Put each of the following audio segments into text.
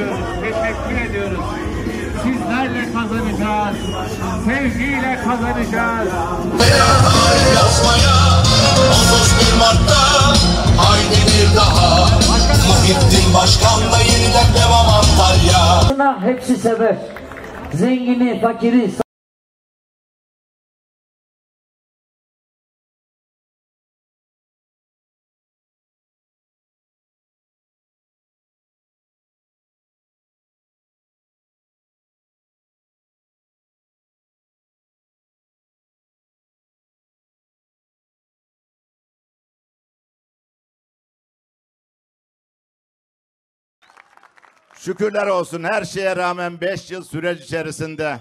ediyoruz. Teşekkür ediyoruz. Sizlerle kazanacağız. Sevgiyle kazanacağız. yazmaya 31 Mart'ta haydi bir daha Muhittin Başkan'la yeniden devam Antalya Buna hepsi sever. Zengini, fakiri, Şükürler olsun her şeye rağmen 5 yıl süreç içerisinde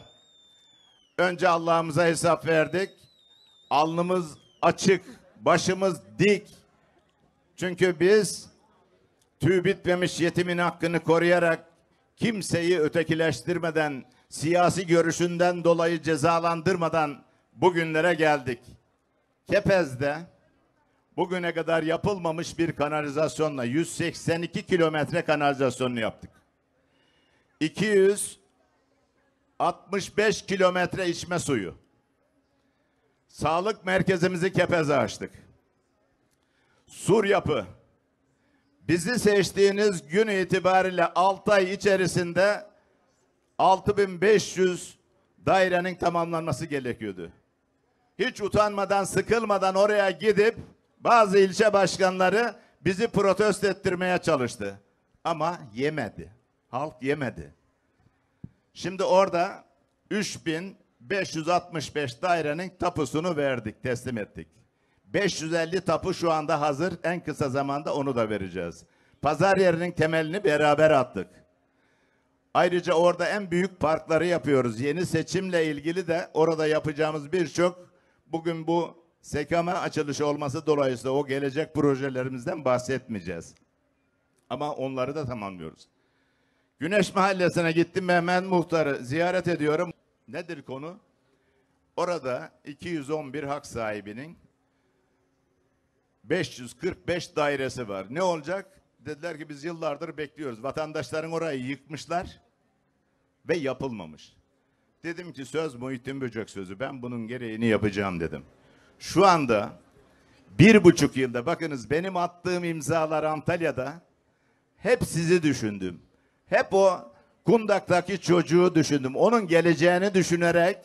önce Allah'ımıza hesap verdik. Alnımız açık, başımız dik. Çünkü biz tüy bitmemiş yetimin hakkını koruyarak kimseyi ötekileştirmeden, siyasi görüşünden dolayı cezalandırmadan bugünlere geldik. Kepez'de bugüne kadar yapılmamış bir kanalizasyonla 182 kilometre kanalizasyonunu yaptık. 265 kilometre içme suyu. Sağlık merkezimizi Kepez'e açtık. Sur yapı. Bizi seçtiğiniz gün itibariyle 6 ay içerisinde 6500 dairenin tamamlanması gerekiyordu. Hiç utanmadan, sıkılmadan oraya gidip bazı ilçe başkanları bizi protesto ettirmeye çalıştı. Ama yemedi. Halk yemedi. Şimdi orada 3565 dairenin tapusunu verdik, teslim ettik. 550 tapu şu anda hazır. En kısa zamanda onu da vereceğiz. Pazar yerinin temelini beraber attık. Ayrıca orada en büyük parkları yapıyoruz. Yeni seçimle ilgili de orada yapacağımız birçok bugün bu sekame açılışı olması dolayısıyla o gelecek projelerimizden bahsetmeyeceğiz. Ama onları da tamamlıyoruz. Güneş Mahallesi'ne gittim Mehmet Muhtar'ı ziyaret ediyorum. Nedir konu? Orada 211 hak sahibinin 545 dairesi var. Ne olacak? Dediler ki biz yıllardır bekliyoruz. Vatandaşların orayı yıkmışlar ve yapılmamış. Dedim ki söz Muhittin Böcek sözü. Ben bunun gereğini yapacağım dedim. Şu anda bir buçuk yılda bakınız benim attığım imzalar Antalya'da hep sizi düşündüm. Hep o Kundak'taki çocuğu düşündüm. Onun geleceğini düşünerek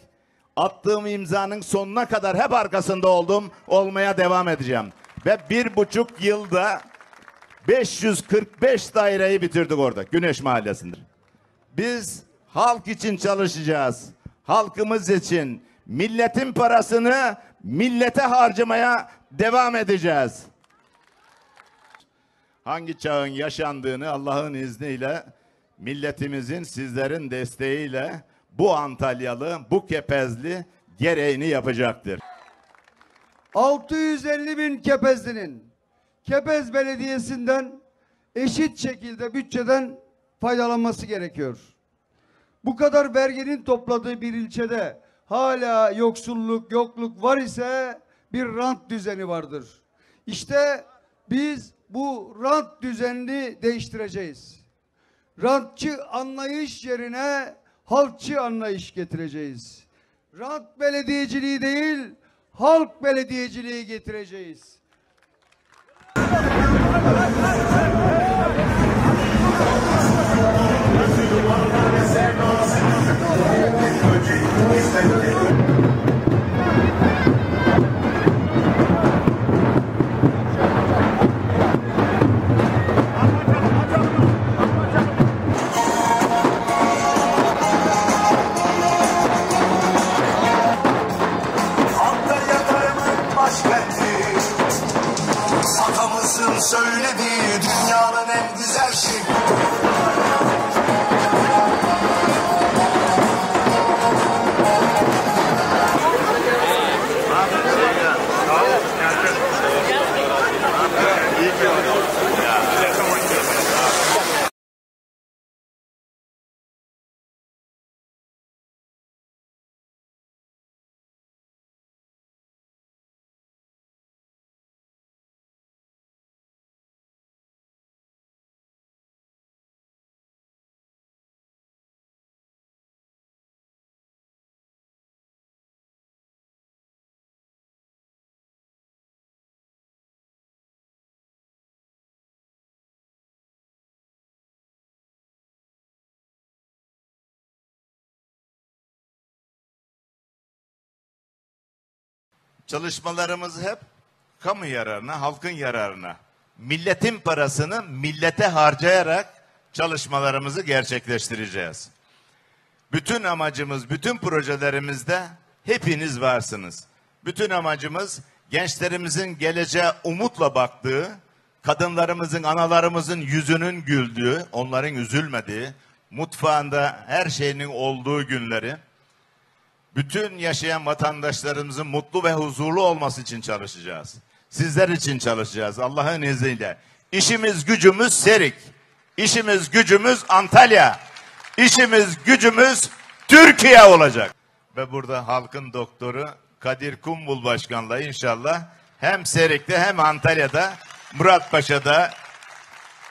attığım imzanın sonuna kadar hep arkasında oldum. Olmaya devam edeceğim. Ve bir buçuk yılda 545 daireyi bitirdik orada Güneş Mahallesi'nde. Biz halk için çalışacağız. Halkımız için milletin parasını millete harcamaya devam edeceğiz. Hangi çağın yaşandığını Allah'ın izniyle milletimizin sizlerin desteğiyle bu Antalyalı, bu Kepezli gereğini yapacaktır. 650 bin Kepezli'nin Kepez Belediyesi'nden eşit şekilde bütçeden faydalanması gerekiyor. Bu kadar verginin topladığı bir ilçede hala yoksulluk, yokluk var ise bir rant düzeni vardır. İşte biz bu rant düzenini değiştireceğiz. Rantçı anlayış yerine halkçı anlayış getireceğiz. Rant belediyeciliği değil, halk belediyeciliği getireceğiz. Çalışmalarımız hep kamu yararına, halkın yararına, milletin parasını millete harcayarak çalışmalarımızı gerçekleştireceğiz. Bütün amacımız, bütün projelerimizde hepiniz varsınız. Bütün amacımız gençlerimizin geleceğe umutla baktığı, kadınlarımızın, analarımızın yüzünün güldüğü, onların üzülmediği, mutfağında her şeyinin olduğu günleri, bütün yaşayan vatandaşlarımızın mutlu ve huzurlu olması için çalışacağız. Sizler için çalışacağız Allah'ın izniyle. İşimiz gücümüz Serik. İşimiz gücümüz Antalya. İşimiz gücümüz Türkiye olacak. Ve burada halkın doktoru Kadir Kumbul Başkan'la inşallah hem Serik'te hem Antalya'da Muratpaşa'da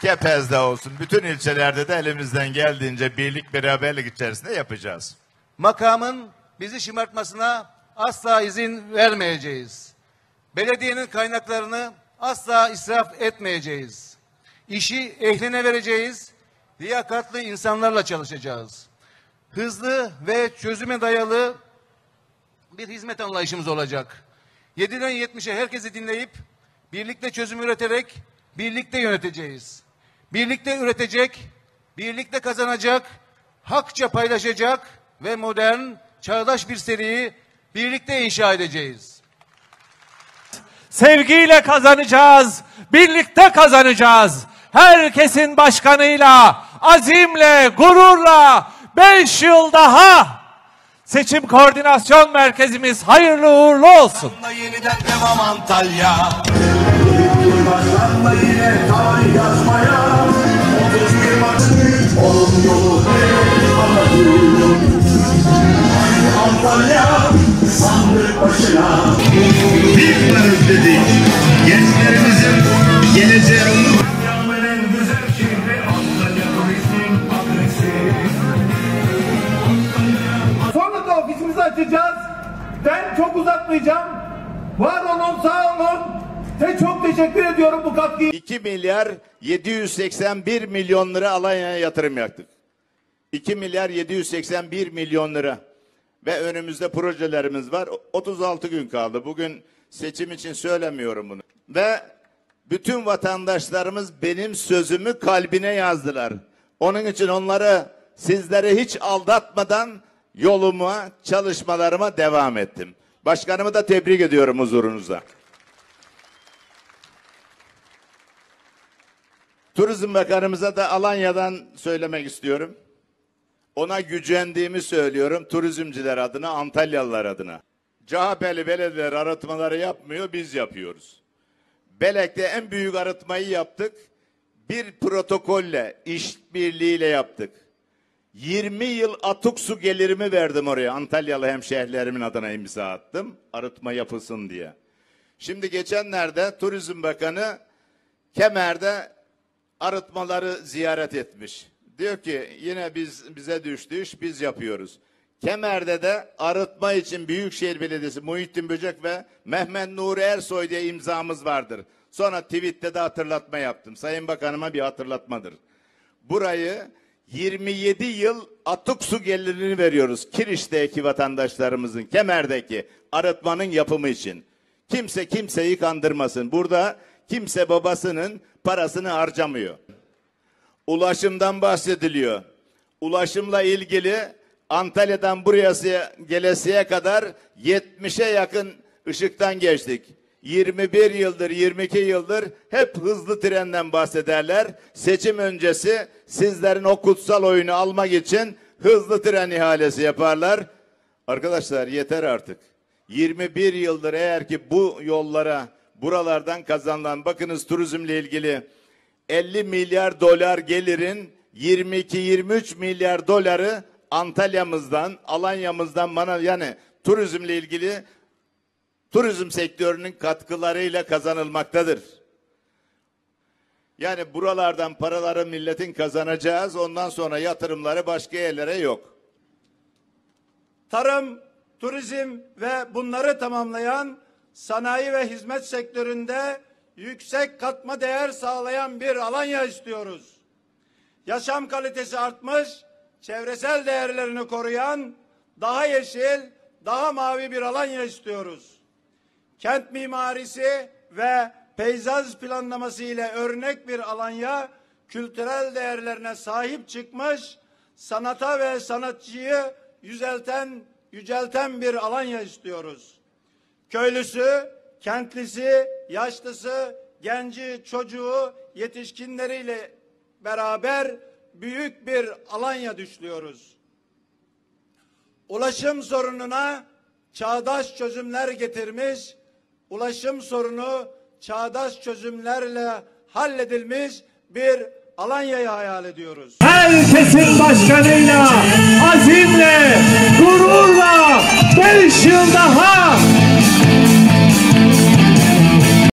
Kepez'de olsun bütün ilçelerde de elimizden geldiğince birlik beraberlik içerisinde yapacağız. makamın bizi şımartmasına asla izin vermeyeceğiz. Belediyenin kaynaklarını asla israf etmeyeceğiz. İşi ehline vereceğiz. Liyakatlı insanlarla çalışacağız. Hızlı ve çözüme dayalı bir hizmet anlayışımız olacak. 7'den 70'e herkesi dinleyip birlikte çözüm üreterek birlikte yöneteceğiz. Birlikte üretecek, birlikte kazanacak, hakça paylaşacak ve modern, çağdaş bir seriyi birlikte inşa edeceğiz. Sevgiyle kazanacağız, birlikte kazanacağız. Herkesin başkanıyla, azimle, gururla 5 yıl daha seçim koordinasyon merkezimiz hayırlı uğurlu olsun. Yeniden devam Antalya Antalya sandık başına Bir özledik Gençlerimizin geleceği umut Dünyanın en güzel şehri Antalya turistin adresi Sonra da ofisimizi açacağız. Ben çok uzatmayacağım. Var olun, sağ olun. Ve çok teşekkür ediyorum bu katkıyı 2 milyar 781 milyon lira Alanya'ya yatırım yaptık. 2 milyar 781 milyon lira. Ve önümüzde projelerimiz var. 36 gün kaldı. Bugün seçim için söylemiyorum bunu. Ve bütün vatandaşlarımız benim sözümü kalbine yazdılar. Onun için onları sizleri hiç aldatmadan yoluma, çalışmalarıma devam ettim. Başkanımı da tebrik ediyorum huzurunuzda. Turizm Bakanımıza da Alanya'dan söylemek istiyorum. Ona gücendiğimi söylüyorum turizmciler adına, Antalyalılar adına. CHP'li belediyeler arıtmaları yapmıyor, biz yapıyoruz. Belek'te en büyük arıtmayı yaptık. Bir protokolle, işbirliğiyle yaptık. 20 yıl atık su gelirimi verdim oraya. Antalyalı hemşehrilerimin adına imza attım. Arıtma yapılsın diye. Şimdi geçenlerde Turizm Bakanı Kemer'de arıtmaları ziyaret etmiş. Diyor ki yine biz bize düştü iş biz yapıyoruz. Kemer'de de arıtma için Büyükşehir Belediyesi Muhittin Böcek ve Mehmet Nuri Ersoy diye imzamız vardır. Sonra tweette de hatırlatma yaptım. Sayın Bakanıma bir hatırlatmadır. Burayı 27 yıl atık su gelirini veriyoruz. Kiriş'teki vatandaşlarımızın, Kemer'deki arıtmanın yapımı için. Kimse kimseyi kandırmasın. Burada kimse babasının parasını harcamıyor. Ulaşımdan bahsediliyor. Ulaşımla ilgili Antalya'dan buraya gelesiye kadar 70'e yakın ışıktan geçtik. 21 yıldır, 22 yıldır hep hızlı trenden bahsederler. Seçim öncesi sizlerin o kutsal oyunu almak için hızlı tren ihalesi yaparlar. Arkadaşlar yeter artık. 21 yıldır eğer ki bu yollara buralardan kazanılan bakınız turizmle ilgili 50 milyar dolar gelirin 22-23 milyar doları Antalya'mızdan, Alanya'mızdan bana yani turizmle ilgili turizm sektörünün katkılarıyla kazanılmaktadır. Yani buralardan paraları milletin kazanacağız. Ondan sonra yatırımları başka yerlere yok. tarım, turizm ve bunları tamamlayan sanayi ve hizmet sektöründe yüksek katma değer sağlayan bir Alanya istiyoruz. Yaşam kalitesi artmış, çevresel değerlerini koruyan, daha yeşil, daha mavi bir Alanya istiyoruz. kent mimarisi ve peyzaj planlaması ile örnek bir Alanya, kültürel değerlerine sahip çıkmış, sanata ve sanatçıyı yüzelten, yücelten bir Alanya istiyoruz. Köylüsü, kentlisi, yaşlısı, genci, çocuğu, yetişkinleriyle beraber büyük bir Alanya düşlüyoruz. Ulaşım sorununa çağdaş çözümler getirmiş, ulaşım sorunu çağdaş çözümlerle halledilmiş bir Alanya'yı hayal ediyoruz. Herkesin başkanıyla, azimle, gururla beş yıl daha